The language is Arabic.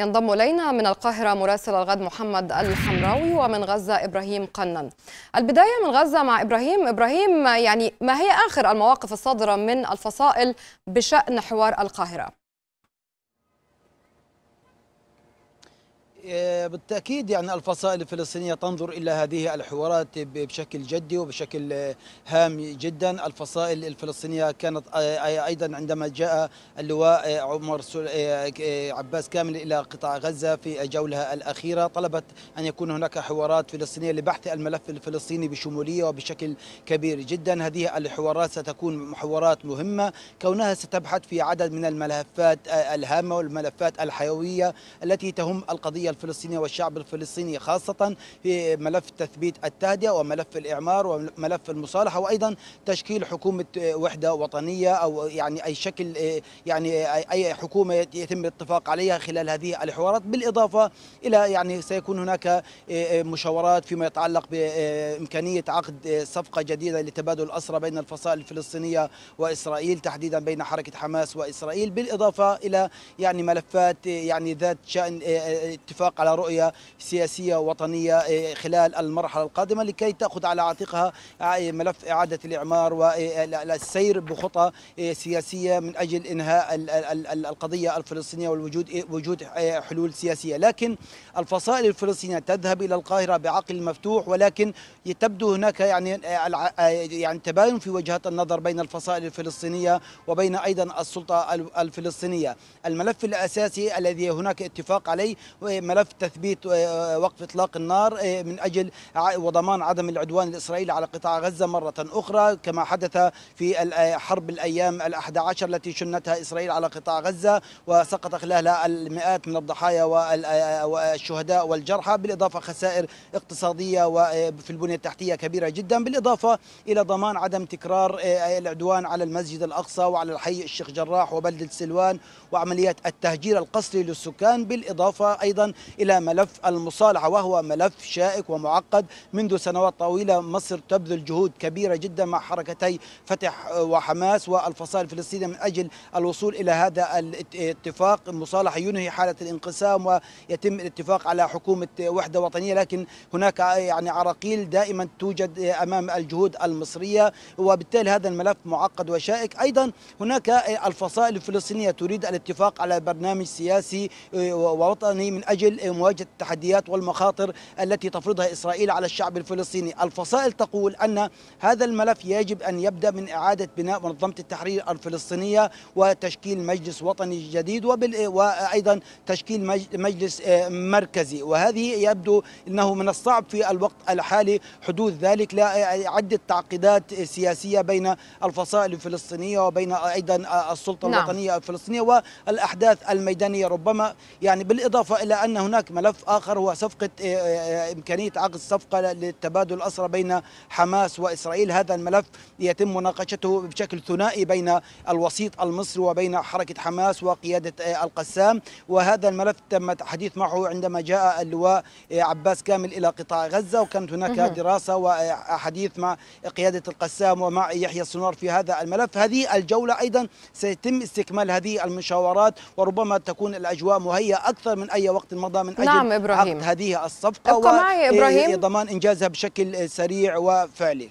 ينضم إلينا من القاهرة مراسل الغد محمد الحمراوي ومن غزة إبراهيم قنن البداية من غزة مع إبراهيم إبراهيم يعني ما هي آخر المواقف الصادرة من الفصائل بشأن حوار القاهرة؟ بالتأكيد يعني الفصائل الفلسطينية تنظر إلى هذه الحوارات بشكل جدي وبشكل هام جدا، الفصائل الفلسطينية كانت أيضا عندما جاء اللواء عمر عباس كامل إلى قطاع غزة في جولها الأخيرة طلبت أن يكون هناك حوارات فلسطينية لبحث الملف الفلسطيني بشمولية وبشكل كبير جدا، هذه الحوارات ستكون حوارات مهمة. كونها ستبحث في عدد من الملفات الهامة والملفات الحيوية التي تهم القضية الفلسطينية والشعب الفلسطيني خاصة في ملف تثبيت التهدئة وملف الإعمار وملف المصالحة وأيضا تشكيل حكومة وحدة وطنية أو يعني أي شكل يعني أي حكومة يتم الاتفاق عليها خلال هذه الحوارات. بالإضافة إلى يعني سيكون هناك مشاورات فيما يتعلق بإمكانية عقد صفقة جديدة لتبادل الأسرى بين الفصائل الفلسطينية وإسرائيل تحديدا بين حركة حماس وإسرائيل. بالإضافة إلى يعني ملفات يعني ذات شأن اتفاق على رؤية سياسية وطنية خلال المرحلة القادمة لكي تأخذ على عاتقها ملف إعادة الإعمار والسير بخطى سياسية من أجل إنهاء القضية الفلسطينية والوجود وجود حلول سياسية. لكن الفصائل الفلسطينية تذهب إلى القاهرة بعقل مفتوح ولكن تبدو هناك يعني يعني تباين في وجهات النظر بين الفصائل الفلسطينية وبين أيضا السلطة الفلسطينية. الملف الأساسي الذي هناك اتفاق عليه ملف تثبيت وقف إطلاق النار من أجل وضمان عدم العدوان الاسرائيلي على قطاع غزة مرة أخرى كما حدث في حرب الأيام الأحد عشر التي شنتها إسرائيل على قطاع غزة وسقط خلالها المئات من الضحايا والشهداء والجرحى بالإضافة خسائر اقتصادية وفي البنية التحتية كبيرة جدا بالإضافة إلى ضمان عدم تكرار العدوان على المسجد الأقصى وعلى الحي الشيخ جراح وبلده سلوان وعمليات التهجير القسري للسكان بالإضافة أيضا إلى ملف المصالحة وهو ملف شائك ومعقد منذ سنوات طويلة مصر تبذل جهود كبيرة جدا مع حركتي فتح وحماس والفصائل الفلسطينية من أجل الوصول إلى هذا الاتفاق. المصالحة ينهي حالة الانقسام ويتم الاتفاق على حكومة وحدة وطنية لكن هناك يعني عراقيل دائما توجد أمام الجهود المصرية وبالتالي هذا الملف معقد وشائك. أيضا هناك الفصائل الفلسطينية تريد الاتفاق على برنامج سياسي ووطني من أجل مواجهه التحديات والمخاطر التي تفرضها إسرائيل على الشعب الفلسطيني، الفصائل تقول أن هذا الملف يجب أن يبدأ من إعادة بناء منظمة التحرير الفلسطينية وتشكيل مجلس وطني جديد وأيضا تشكيل مجلس مركزي، وهذه يبدو إنه من الصعب في الوقت الحالي حدوث ذلك. لعده تعقيدات سياسية بين الفصائل الفلسطينية وبين أيضا السلطة نعم. الوطنية الفلسطينية والأحداث الميدانية. ربما يعني بالإضافة إلى أن هناك ملف آخر هو صفقة إمكانية عقد صفقه للتبادل الأسرى بين حماس وإسرائيل. هذا الملف يتم مناقشته بشكل ثنائي بين الوسيط المصري وبين حركة حماس وقيادة القسام. وهذا الملف تم الحديث معه عندما جاء اللواء عباس كامل إلى قطاع غزة. وكانت هناك دراسة وحديث مع قيادة القسام ومع يحيى السنار في هذا الملف. هذه الجولة أيضا سيتم استكمال هذه المشاورات وربما تكون الأجواء مهيئة أكثر من أي وقت مضى من أجل نعم إبراهيم. عقد هذه إبراهيم وضمان إنجازها بشكل سريع وفعلي